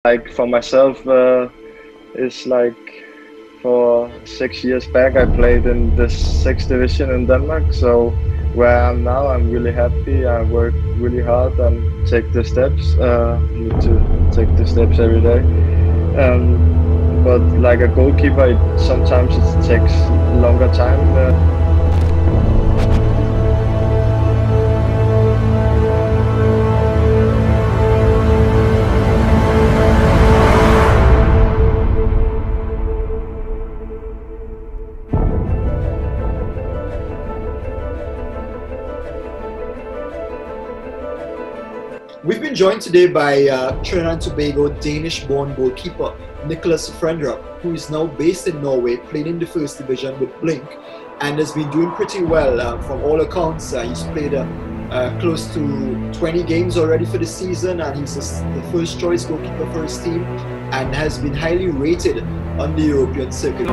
Like for myself, uh, it's like for six years back I played in the sixth division in Denmark. So where I am now, I'm really happy. I work really hard and take the steps. Uh, need to take the steps every day. Um, but like a goalkeeper, it, sometimes it takes longer time. Uh, We've been joined today by uh, Trinidad and Tobago Danish-born goalkeeper Nicklas Frenderup, who is now based in Norway, playing in the first division with Blink, and has been doing pretty well. Uh, from all accounts, uh, he's played uh, uh, close to 20 games already for the season, and he's the first choice goalkeeper for his team, and has been highly rated on the European circuit.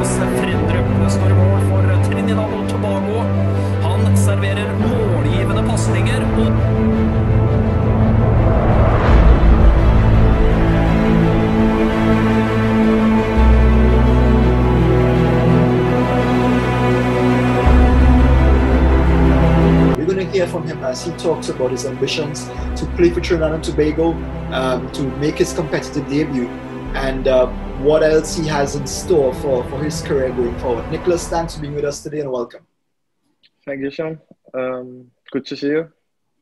From him as he talks about his ambitions to play for Trinidad and Tobago, um, to make his competitive debut, and uh, what else he has in store for, for his career going forward. Nicholas, thanks for being with us today and welcome. Thank you, Sean. Um, good to see you.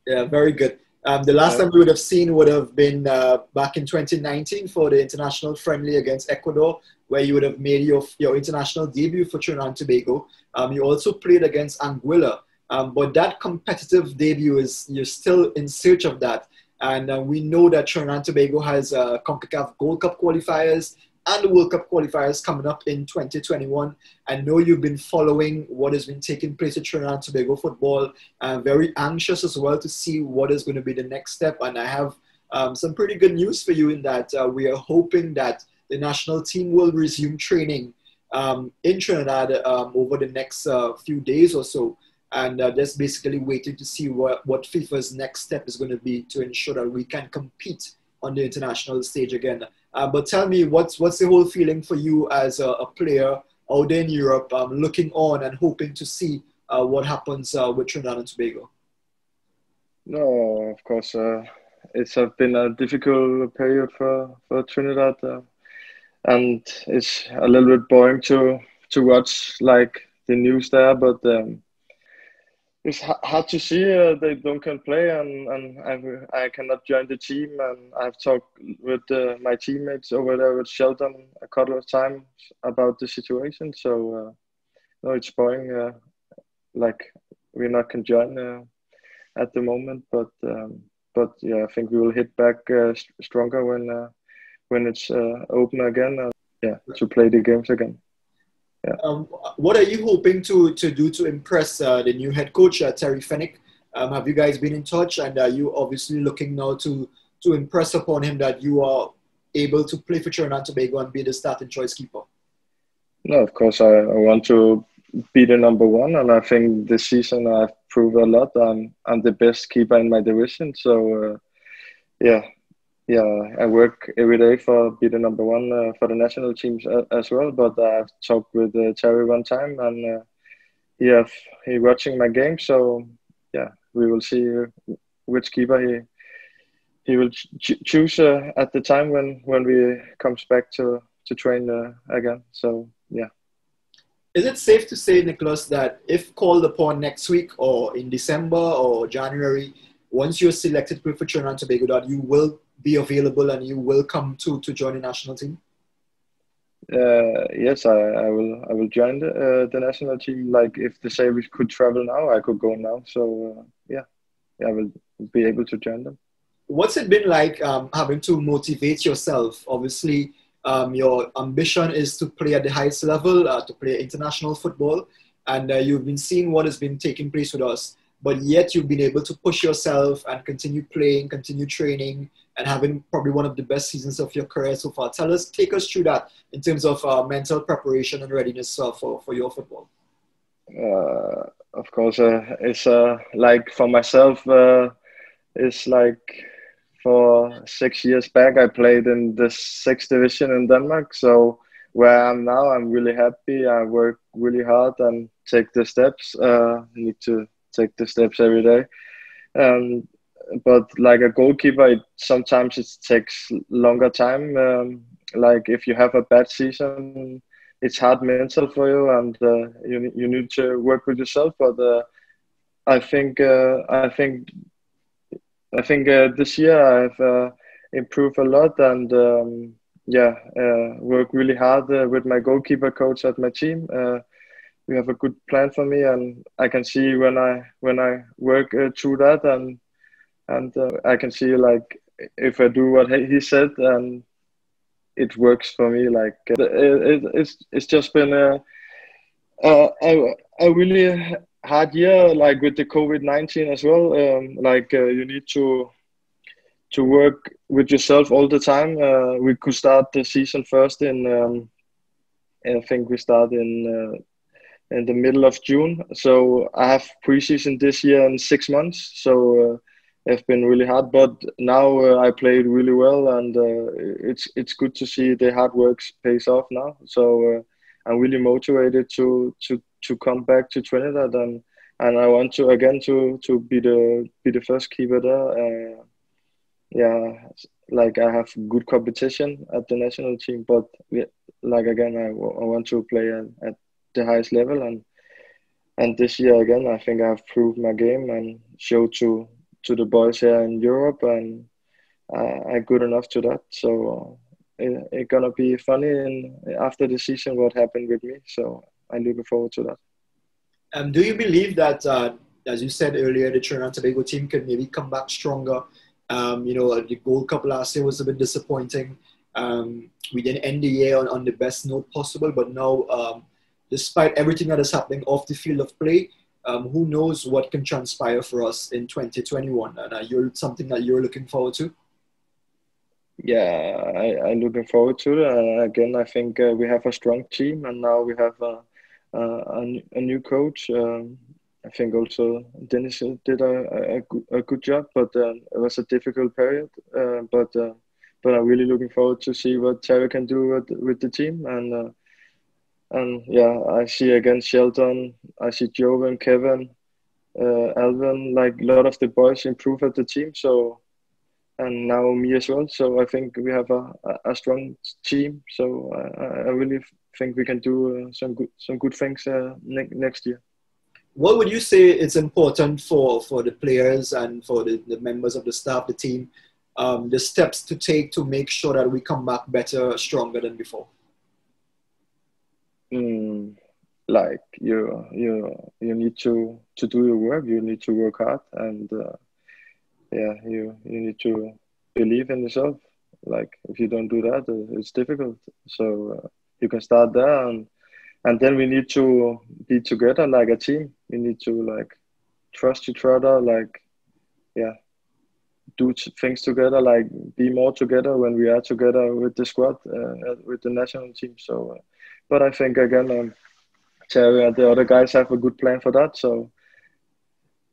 Yeah, very good. Um, the last time we would have seen would have been uh, back in 2019 for the international friendly against Ecuador, where you would have made your, your international debut for Trinidad and Tobago. Um, you also played against Anguilla um, but that competitive debut is you're still in search of that. And uh, we know that Trinidad and Tobago has uh, CONCACAF Gold Cup qualifiers and World Cup qualifiers coming up in 2021. I know you've been following what has been taking place at Trinidad and Tobago football. I'm very anxious as well to see what is going to be the next step. And I have um, some pretty good news for you in that uh, we are hoping that the national team will resume training um, in Trinidad um, over the next uh, few days or so and uh, just basically waiting to see what, what FIFA's next step is going to be to ensure that we can compete on the international stage again. Uh, but tell me, what's what's the whole feeling for you as a, a player out in Europe, um, looking on and hoping to see uh, what happens uh, with Trinidad and Tobago? No, of course, uh, it's been a difficult period for for Trinidad, uh, and it's a little bit boring to to watch like the news there, but. Um, it's hard to see uh, they don't can play and, and I, I cannot join the team and I've talked with uh, my teammates over there with Sheldon a couple of times about the situation. So uh, no it's boring uh, like we're not can join uh, at the moment but um, but yeah I think we will hit back uh, stronger when when it's open again yeah to play the games again yeah. Um, what are you hoping to, to do to impress uh, the new head coach, uh, Terry Fenwick? Um, have you guys been in touch? And are you obviously looking now to, to impress upon him that you are able to play for Trinidad and Tobago and be the starting choice keeper? No, of course, I, I want to be the number one. And I think this season I've proved a lot. I'm, I'm the best keeper in my division. So, uh, yeah, yeah, I work every day for be the number one uh, for the national teams uh, as well. But I've talked with uh, Terry one time, and uh, he have he watching my game. So yeah, we will see which keeper he he will ch- choose uh, at the time when when we comes back to to train uh, again. So yeah. Is it safe to say, Nicholas, that if called upon next week or in December or January, once you're selected for Trinidad and Tobago, you will be available and you will come to to join the national team? Uh, yes, I, I will. I will join the, uh, the national team. Like if the say could travel now, I could go now. So uh, yeah, yeah, I will be able to join them. What's it been like um, having to motivate yourself? Obviously, um, your ambition is to play at the highest level, uh, to play international football, and uh, you've been seeing what has been taking place with us. But yet, you've been able to push yourself and continue playing, continue training, and having probably one of the best seasons of your career so far. Tell us, take us through that in terms of uh, mental preparation and readiness uh, for, for your football. Uh, of course, uh, it's uh, like for myself, uh, it's like for six years back, I played in the sixth division in Denmark. So where I am now, I'm really happy. I work really hard and take the steps. Need to take the steps every day. Um, but like a goalkeeper, it, sometimes it takes longer time. Um, like if you have a bad season, it's hard mental for you, and uh, you you need to work with yourself. But uh, I think uh, I think I think uh, this year I've uh, improved a lot, and um, yeah, uh, work really hard with my goalkeeper coach at my team we have a good plan for me and i can see when i when i work uh, through that and and uh, i can see like if i do what he said and it works for me like it, it, it's it's just been a, a, a really hard year like with the covid-19 as well. Um, like uh, you need to to work with yourself all the time. Uh, we could start the season first in um, i think we start in uh, in the middle of June. So I have preseason this year in six months. So uh, it's been really hard, but now uh, I played really well, and uh, it's it's good to see the hard work pays off now. So uh, I'm really motivated to to to come back to Trinidad, and and I want to again to to be the be the first keeper there. Uh, yeah, like I have good competition at the national team, but like again, I, I want to play at, at the highest level and and this year again I think I've proved my game and showed to to the boys here in Europe and I'm good enough to that. So uh, it, it's gonna be funny in, after the season what happened with me. So I'm looking forward to that. Um, do you believe that uh, as you said earlier the Trinidad and Tobago team could maybe come back stronger? Um, you know the Gold Cup last year was a bit disappointing. Um, we didn't end the year on, on the best note possible but now um, despite everything that is happening off the field of play, um, who knows what can transpire for us in 2021? And uh, you're something that you're looking forward to. Yeah, I, I'm looking forward to it. Uh, again, I think uh, we have a strong team, and now we have a, a, a new coach. Um, I think also Dennis did a, a, a good job, but uh, it was a difficult period. Uh, but uh, but I'm really looking forward to see what Terry can do with, with the team, and and yeah, I see again Shelton, I see Joe and Kevin, uh, Alvin, like a lot of the boys improve at the team. So, and now me as well. So I think we have a, a strong team. So I, I really think we can do uh, some good some good things uh, ne- next year. What would you say is important for for the players and for the, the members of the staff, the team, um, the steps to take to make sure that we come back better, stronger than before? Mm, like you you you need to to do your work you need to work hard and uh, yeah you you need to believe in yourself. Like if you don't do that uh, it's difficult. So uh, you can start there and and then we need to be together like a team. We need to like trust each other like yeah do things together like be more together when we are together with the squad uh, with the national team. So uh, but I think again, um, Terry and the other guys have a good plan for that. So,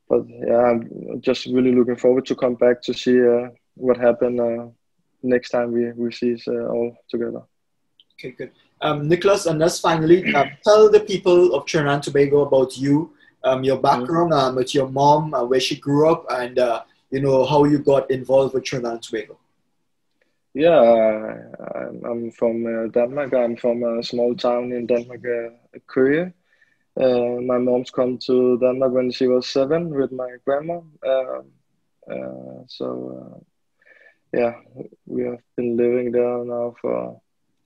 but yeah, I'm just really looking forward to come back to see uh, what happened uh, next time we we see us uh, all together. Okay, good. Um, Nicholas, and let's finally uh, tell the people of Trinidad and Tobago about you, um, your background, mm-hmm. um, with your mom, uh, where she grew up, and uh, you know how you got involved with Trinidad and Tobago. Yeah, I'm from uh, Denmark. I'm from a small town in Denmark, uh, Køge. Uh, my mom's come to Denmark when she was seven with my grandma. Um, uh, so uh, yeah, we have been living there now for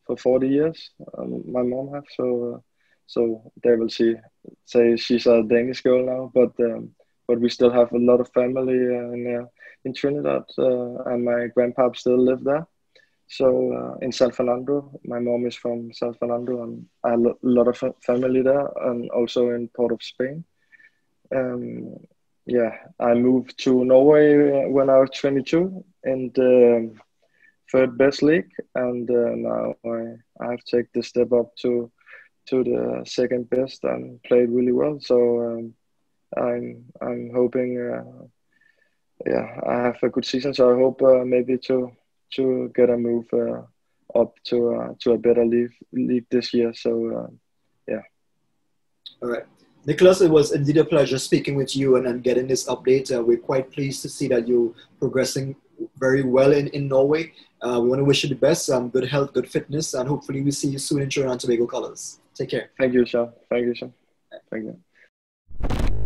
for 40 years. Um, my mom has so uh, so they will see say she's a Danish girl now, but um, but we still have a lot of family in in Trinidad, and my grandpa still live there. So uh, in San Fernando, my mom is from San Fernando, and I have a lot of family there, and also in Port of Spain. Um, yeah, I moved to Norway when I was 22 in the third best league, and uh, now I, I have taken the step up to to the second best and played really well. So um, I'm I'm hoping uh, yeah, I have a good season, so I hope uh, maybe to to get a move uh, up to uh, to a better league league this year. So uh, yeah. All right. Nicholas, it was indeed a pleasure speaking with you and, and getting this update. Uh, we're quite pleased to see that you're progressing very well in, in Norway. Uh, we want to wish you the best, um, good health, good fitness, and hopefully we see you soon in Trinidad and Tobago colors. Take care. Thank you, Sean. Thank you, Sean. Thank you.